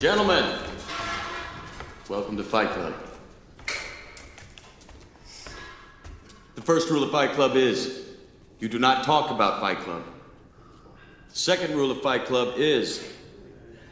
Gentlemen, welcome to Fight Club. The first rule of Fight Club is you do not talk about Fight Club. The second rule of Fight Club is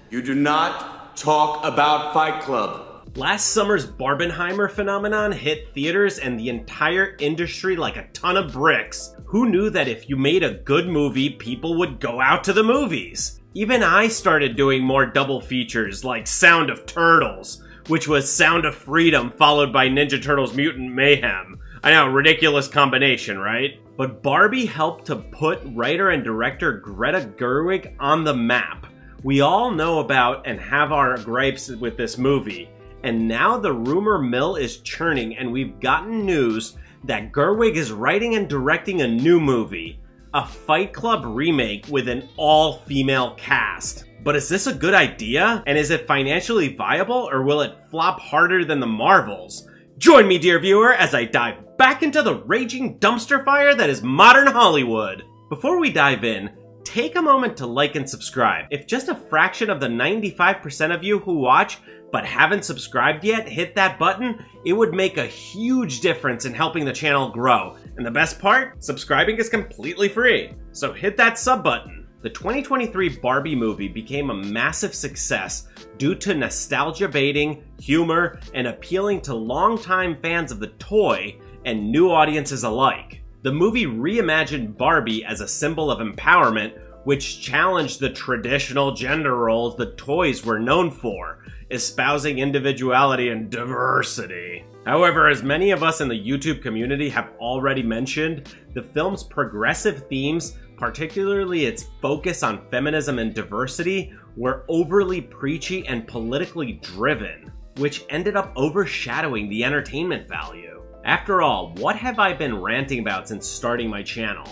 you do not talk about Fight Club. Last summer's Barbenheimer phenomenon hit theaters and the entire industry like a ton of bricks. Who knew that if you made a good movie, people would go out to the movies? Even I started doing more double features like Sound of Turtles, which was Sound of Freedom followed by Ninja Turtles Mutant Mayhem. I know, ridiculous combination, right? But Barbie helped to put writer and director Greta Gerwig on the map. We all know about and have our gripes with this movie, and now the rumor mill is churning, and we've gotten news that Gerwig is writing and directing a new movie, a Fight Club remake with an all female cast. But is this a good idea? And is it financially viable, or will it flop harder than the Marvels? Join me, dear viewer, as I dive back into the raging dumpster fire that is modern Hollywood. Before we dive in, take a moment to like and subscribe. If just a fraction of the 95% of you who watch but haven't subscribed yet hit that button, it would make a huge difference in helping the channel grow. And the best part? Subscribing is completely free. So hit that sub button. The 2023 Barbie movie became a massive success due to nostalgia baiting, humor, and appealing to longtime fans of the toy and new audiences alike. The movie reimagined Barbie as a symbol of empowerment, which challenged the traditional gender roles the toys were known for, espousing individuality and diversity. However, as many of us in the YouTube community have already mentioned, the film's progressive themes, particularly its focus on feminism and diversity, were overly preachy and politically driven, which ended up overshadowing the entertainment value. After all, what have I been ranting about since starting my channel?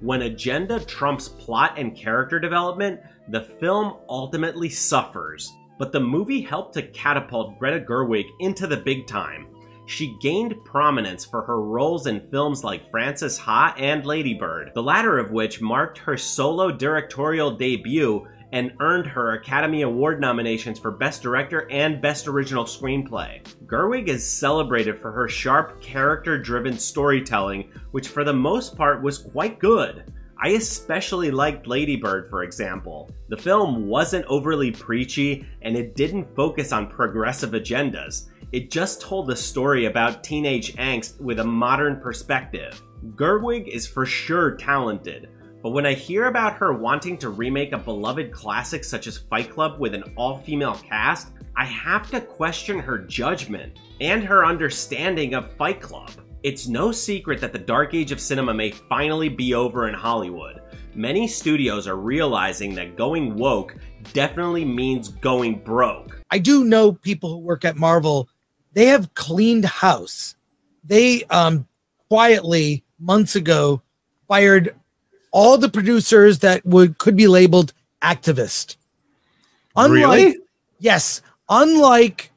When agenda trumps plot and character development, the film ultimately suffers, but the movie helped to catapult Greta Gerwig into the big time. She gained prominence for her roles in films like Frances Ha and Lady Bird, the latter of which marked her solo directorial debut and earned her Academy Award nominations for Best Director and Best Original Screenplay. Gerwig is celebrated for her sharp, character driven storytelling, which for the most part was quite good. I especially liked Lady Bird, for example. The film wasn't overly preachy and it didn't focus on progressive agendas. It just told a story about teenage angst with a modern perspective. Gerwig is for sure talented, but when I hear about her wanting to remake a beloved classic such as Fight Club with an all female cast, I have to question her judgment and her understanding of Fight Club. It's no secret that the dark age of cinema may finally be over in Hollywood. Many studios are realizing that going woke definitely means going broke. I do know people who work at Marvel, they have cleaned house. They um quietly months ago fired all the producers that would could be labeled activist. Unlike Really? yes, unlike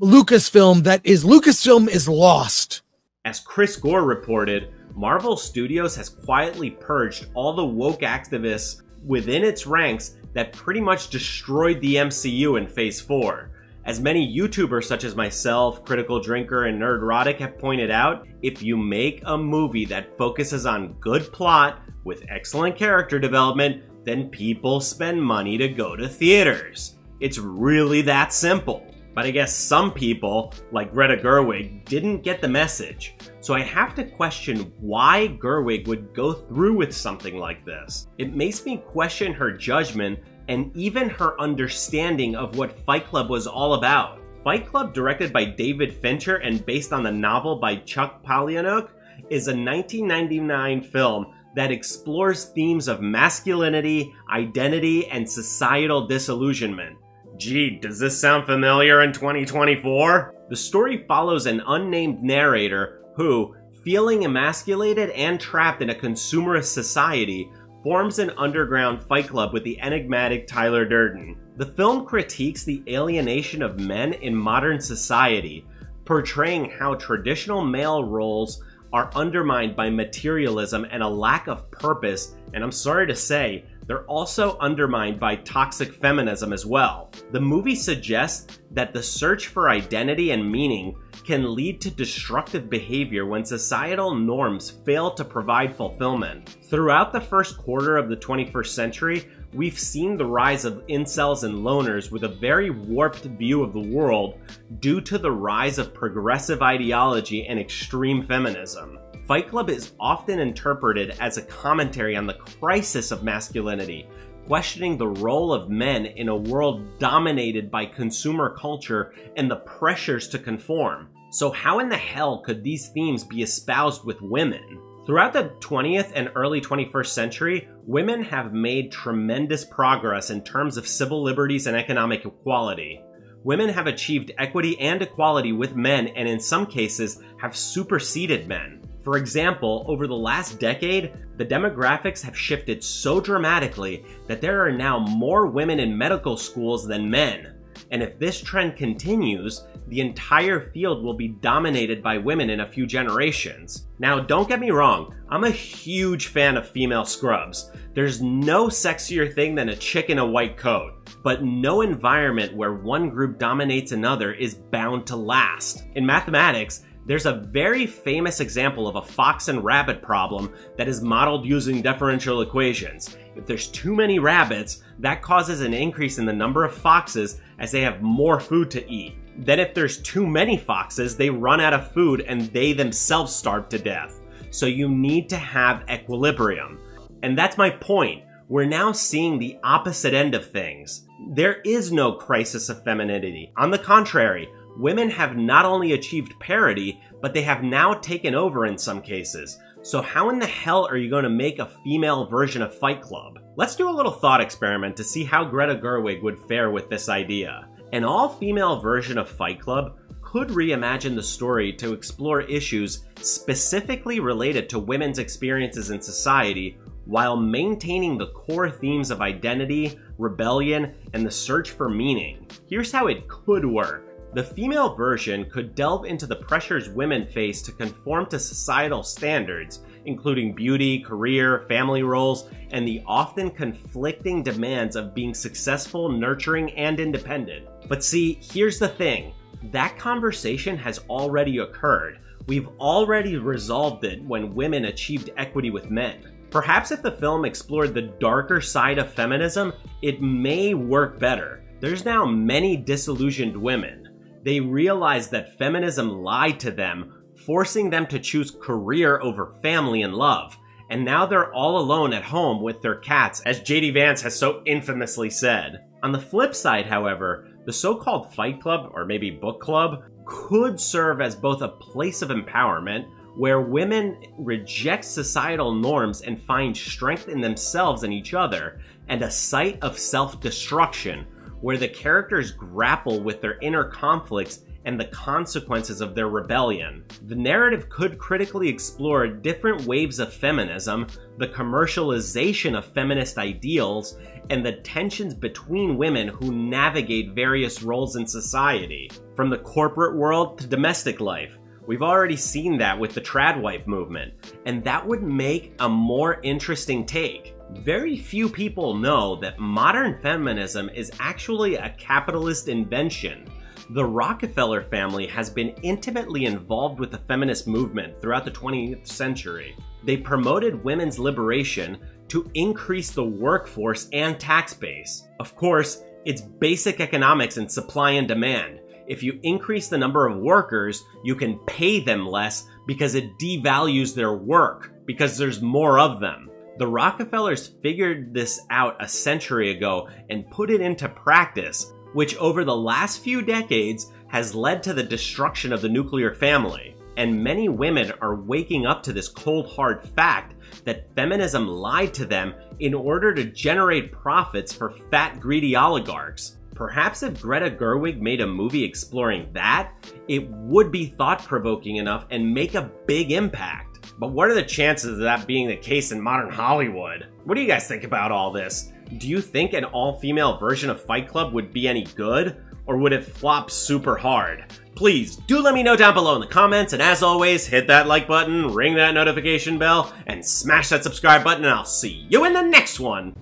Lucasfilm that is Lucasfilm is lost. As Chris Gore reported, Marvel Studios has quietly purged all the woke activists within its ranks that pretty much destroyed the MCU in Phase 4. As many YouTubers such as myself, Critical Drinker, and Nerd Nerdrotic have pointed out, if you make a movie that focuses on good plot with excellent character development, then people spend money to go to theaters. It's really that simple. But I guess some people, like Greta Gerwig, didn't get the message. So I have to question why Gerwig would go through with something like this. It makes me question her judgment and even her understanding of what Fight Club was all about. Fight Club, directed by David Fincher and based on the novel by Chuck Palahniuk, is a 1999 film that explores themes of masculinity, identity, and societal disillusionment. Gee, does this sound familiar in 2024? The story follows an unnamed narrator who, feeling emasculated and trapped in a consumerist society, forms an underground fight club with the enigmatic Tyler Durden. The film critiques the alienation of men in modern society, portraying how traditional male roles are undermined by materialism and a lack of purpose, and I'm sorry to say, They're also undermined by toxic feminism as well. The movie suggests that the search for identity and meaning can lead to destructive behavior when societal norms fail to provide fulfillment. Throughout the first quarter of the 21st century, we've seen the rise of incels and loners with a very warped view of the world due to the rise of progressive ideology and extreme feminism. Fight Club is often interpreted as a commentary on the crisis of masculinity, questioning the role of men in a world dominated by consumer culture and the pressures to conform. So, how in the hell could these themes be espoused with women? Throughout the 20th and early 21st century, women have made tremendous progress in terms of civil liberties and economic equality. Women have achieved equity and equality with men and in some cases have superseded men. For example, over the last decade, the demographics have shifted so dramatically that there are now more women in medical schools than men. And if this trend continues, the entire field will be dominated by women in a few generations. Now, don't get me wrong, I'm a huge fan of female scrubs. There's no sexier thing than a chick in a white coat, but no environment where one group dominates another is bound to last. In mathematics, there's a very famous example of a fox and rabbit problem that is modeled using differential equations. If there's too many rabbits, that causes an increase in the number of foxes as they have more food to eat. Then if there's too many foxes, they run out of food and they themselves starve to death. So you need to have equilibrium. And that's my point. We're now seeing the opposite end of things. There is no crisis of femininity. On the contrary, women have not only achieved parity, but they have now taken over in some cases. So how in the hell are you going to make a female version of Fight Club? Let's do a little thought experiment to see how Greta Gerwig would fare with this idea. An all-female version of Fight Club could reimagine the story to explore issues specifically related to women's experiences in society while maintaining the core themes of identity, rebellion, and the search for meaning. Here's how it could work. The female version could delve into the pressures women face to conform to societal standards, including beauty, career, family roles, and the often conflicting demands of being successful, nurturing, and independent. But see, here's the thing that conversation has already occurred. We've already resolved it when women achieved equity with men. Perhaps if the film explored the darker side of feminism, it may work better. There's now many disillusioned women they realized that feminism lied to them, forcing them to choose career over family and love. And now they're all alone at home with their cats, as JD Vance has so infamously said. On the flip side, however, the so called Fight Club, or maybe Book Club, could serve as both a place of empowerment where women reject societal norms and find strength in themselves and each other, and a site of self destruction where the characters grapple with their inner conflicts and the consequences of their rebellion. The narrative could critically explore different waves of feminism, the commercialization of feminist ideals, and the tensions between women who navigate various roles in society, from the corporate world to domestic life. We've already seen that with the tradwife movement, and that would make a more interesting take. Very few people know that modern feminism is actually a capitalist invention. The Rockefeller family has been intimately involved with the feminist movement throughout the 20th century. They promoted women's liberation to increase the workforce and tax base. Of course, it's basic economics and supply and demand. If you increase the number of workers, you can pay them less because it devalues their work, because there's more of them. The Rockefellers figured this out a century ago and put it into practice, which over the last few decades has led to the destruction of the nuclear family. And many women are waking up to this cold hard fact that feminism lied to them in order to generate profits for fat, greedy oligarchs. Perhaps if Greta Gerwig made a movie exploring that, it would be thought provoking enough and make a big impact. But what are the chances of that being the case in modern Hollywood? What do you guys think about all this? Do you think an all female version of Fight Club would be any good? Or would it flop super hard? Please do let me know down below in the comments, and as always, hit that like button, ring that notification bell, and smash that subscribe button, and I'll see you in the next one!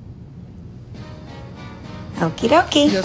Okie dokie.